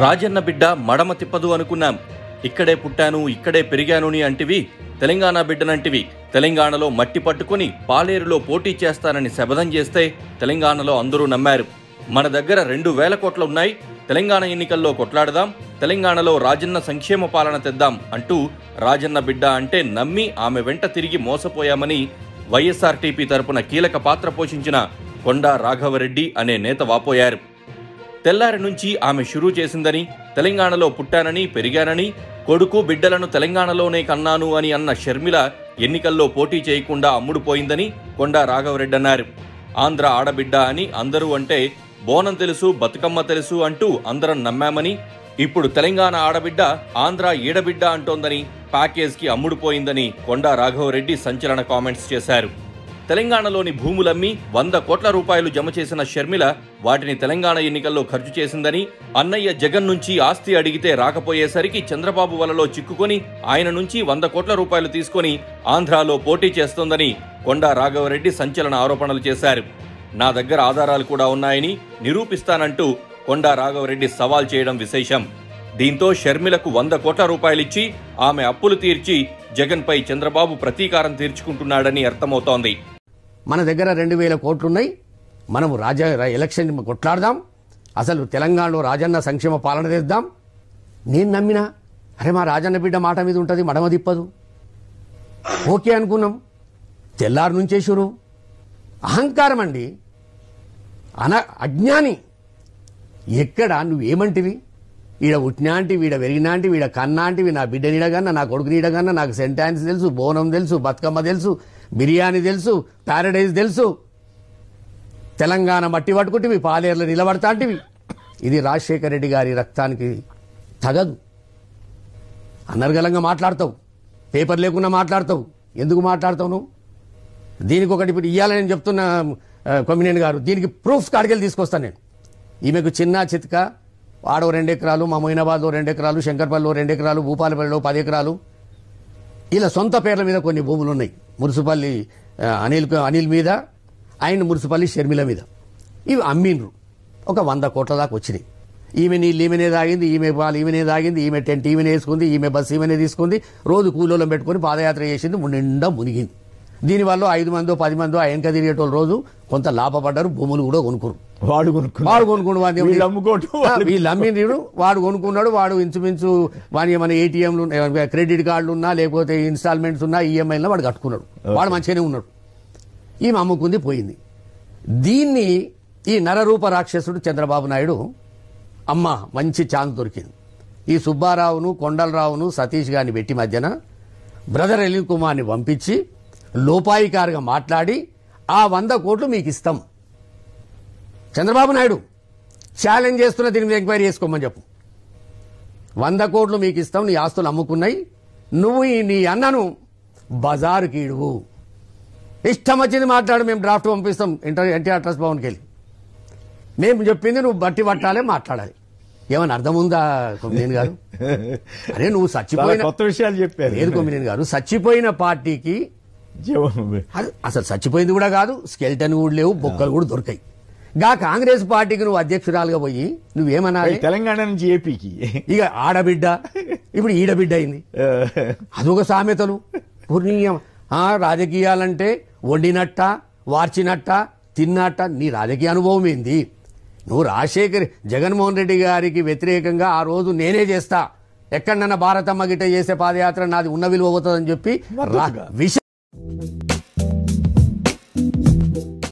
రాజన్న బిడ్డ మడమ తిప్పదు అనుకున్నాం. ఇక్కడే పుట్టాను ఇక్కడే పెరిగానుని అంటివి తెలంగాణ బిడ్డనంటివి. తెలంగాణలో మట్టి పట్టుకుని పాలేరులో పోటీ చేస్తానని శపథం చేస్తే తెలంగాణలో అందరూ నమ్మారు. మన దగ్గర రెండు వేల కోట్లు ఉన్నాయి తెలంగాణ ఎన్నికల్లో కొట్లాడదాం తెలంగాణలో రాజన్న సంక్షేమ పాలన తెద్దాం అంటూ రాజన్న బిడ్డ అంటే నమ్మి ఆమె వెంట తిరిగి మోసపోయామని వైఎస్ఆర్టీపీ తరపున కీలక పాత్ర పోషించిన కొండా రాఘవరెడ్డి అనే నేత వాపోయారు. తెల్లారి నుంచి ఆమె షురూ చేసిందని తెలంగాణలో పుట్టానని పెరిగానని కొడుకు బిడ్డలను తెలంగాణలోనే కన్నాను అని అన్న షర్మిల ఎన్నికల్లో పోటీ చేయకుండా అమ్ముడుపోయిందని కొండా రాఘవరెడ్డి అన్నారు. ఆంధ్ర ఆడబిడ్డ అని అందరూ అంటే బోనం తెలుసు బతుకమ్మ తెలుసు అంటూ అందరం నమ్మామని ఇప్పుడు తెలంగాణ ఆడబిడ్డ ఆంధ్ర ఈడబిడ్డ అంటోందని ప్యాకేజ్కి అమ్ముడుపోయిందని కొండా రాఘవరెడ్డి సంచలన కామెంట్స్ చేశారు. తెలంగాణలోని భూములమ్మి వంద కోట్ల రూపాయలు జమ చేసిన షర్మిల వాటిని తెలంగాణ ఎన్నికల్లో ఖర్చు చేసిందని అన్నయ్య జగన్ నుంచి ఆస్తి అడిగితే రాకపోయేసరికి చంద్రబాబు వలలో చిక్కుకొని ఆయన నుంచి వంద కోట్ల రూపాయలు తీసుకొని ఆంధ్రాలో పోటీ చేస్తోందని కొండా రాఘవరెడ్డి సంచలన ఆరోపణలు చేశారు. నా దగ్గర ఆధారాలు కూడా ఉన్నాయని నిరూపిస్తానంటూ కొండా రాఘవరెడ్డి సవాల్ చేయడం విశేషం. దీంతో షర్మిలకు వంద కోట్ల రూపాయలిచ్చి ఆమె అప్పులు తీర్చి జగన్పై చంద్రబాబు ప్రతీకారం తీర్చుకుంటున్నాడని అర్థమవుతోంది. మన దగ్గర రెండు వేల కోట్లున్నాయి. మనము రాజా ఎలక్షన్ కొట్లాడదాం. అసలు తెలంగాణలో రాజన్న సంక్షేమ పాలన తెద్దాం నేను నమ్మినా అరే మా రాజన్న బిడ్డ మాట మీద ఉంటుంది మడమ తిప్పదు. ఓకే అనుకున్నాం. తెల్లారు నుంచే షురు అహంకారం అండి అన అజ్ఞాని. ఎక్కడ నువ్వేమంటివి? ఈడ ఉట్నాంటివి వీడ వెరిగినాంటి వీడ కన్నాంటివి నా బిడ్డ నీడగన్నా నా కొడుకు నీడగన్నా నాకు సెంటాన్స్ తెలుసు బోనం తెలుసు బతుకమ్మ తెలుసు బిర్యానీ తెలుసు ప్యారడైజ్ తెలుసు. తెలంగాణ మట్టి పట్టుకుంటివి పాలేర్లు నిలబడతాంటివి. ఇది రాజశేఖర రెడ్డి గారి రక్తానికి తగదు. అనర్గళంగా మాట్లాడతావు. పేపర్ లేకుండా మాట్లాడతావు. ఎందుకు మాట్లాడతావు నువ్వు? దీనికి ఒకటి ఇప్పుడు ఇవ్వాలని నేను చెప్తున్నా కొమ్మినేని గారు. దీనికి ప్రూఫ్ కాడికెళ్ళి తీసుకొస్తాను నేను. ఈమెకు చిన్న చిత్క ఆడో రెండు ఎకరాలు మా మొయినాబాద్లో రెండు ఎకరాలు శంకర్పల్లిలో రెండు ఎకరాలు భూపాలపల్లిలో పది ఎకరాలు ఇలా సొంత పేర్ల మీద కొన్ని భూములు ఉన్నాయి మున్సిపల్లి అనిల్ అనిల్ మీద ఆయన మున్సిపల్లి షర్మిల మీద. ఇవి అమ్మిండ్రు. ఒక వంద కోట్ల దాకా వచ్చినాయి. ఈమె నీళ్ళు ఈమెనే తాగింది ఈమె పాలు ఈమెనే తాగింది ఈమె టెంట్ ఈమెనే వేసుకుంది ఈమె బస్సు ఈమెనే తీసుకుంది. రోజు కూలీలో పెట్టుకొని పాదయాత్ర చేసింది నిండా మునిగింది. దీనివల్ల ఐదు మందో పది మందో ఆయనక తిరిగేటోళ్ళు రోజు కొంత లాభపడ్డారు భూములు కూడా కొనుక్కురు. వాడు కొనుక్కున్నాడు. వాడు కొనుక్కున్నాడు వీళ్ళు అమ్ముకోవటం వాళ్ళు- అమ్మిండ్రు వాడు కొనుక్కున్నాడు వాడు ఇంచుమించు వాని ఏమైనా ఏటీఎంలు క్రెడిట్ కార్డులు ఉన్నా లేకపోతే ఇన్స్టాల్మెంట్స్ ఉన్నా ఈఎంఐలో వాడు కట్టుకున్నాడు. వాడు మంచిగానే ఉన్నాడు. ఈమె అమ్ముకుంది పోయింది. దీన్ని ఈ నరరూప రాక్షసుడు చంద్రబాబు నాయుడు అమ్మ మంచి ఛాన్స్ దొరికింది. ఈ సుబ్బారావును కొండలరావును సతీష్ గారిని పెట్టి మధ్యన బ్రదర్ అనిల్ కుమార్ని పంపించి లోపాయికారుగా మాట్లాడి ఆ వంద కోట్లు మీకు ఇస్తాం చంద్రబాబు నాయుడు ఛాలెంజ్ చేస్తున్న దీని మీద ఎంక్వైరీ చేసుకోమని చెప్పు. వంద కోట్లు మీకు ఇస్తాం నీ ఆస్తులు అమ్ముకున్నాయి నువ్వు ఈ నీ అన్నను బజారుకి ఇడువు. ఇష్టం వచ్చింది మాట్లాడు మేము డ్రాఫ్ట్ పంపిస్తాం ఇంటర్ ఎన్టీఆర్ ట్రస్ట్ భవన్కి వెళ్ళి. మేము చెప్పింది నువ్వు బట్టి పట్టాలి మాట్లాడాలి. ఏమని అర్థం ఉందా కొమ్మినేని గారు? అరే నువ్వు చచ్చిపోయిన కొత్త విషయాలు చెప్పారు. లేదు కొమ్మినేని గారు చచ్చిపోయిన పార్టీకి అసలు చచ్చిపోయింది కూడా కాదు స్కెల్టన్ కూడా లేవు బొక్కలు కూడా దొరికాయి. గా కాంగ్రెస్ పార్టీకి నువ్వు అధ్యక్షురాలుగా పోయి నువ్వేమనాలి? తెలంగాణ నుంచి ఏపీకి. ఇక ఆడబిడ్డ ఇప్పుడు ఈడబిడ్డ అయింది. అదొక సామెతలు. పూర్ణీయం. రాజకీయాలంటే వండినట్ట వార్చినట్ట తిన్నట్ట నీ రాజకీయ అనుభవం ఏంది? నువ్వు రాజశేఖర్ జగన్మోహన్ రెడ్డి గారికి వ్యతిరేకంగా ఆ రోజు నేనే చేస్తా. ఎక్కడన్నా భారతమ్మ గిట్ట చేసే పాదయాత్ర నాది ఉన్న విలువ అవుతుందని చెప్పి రా- విష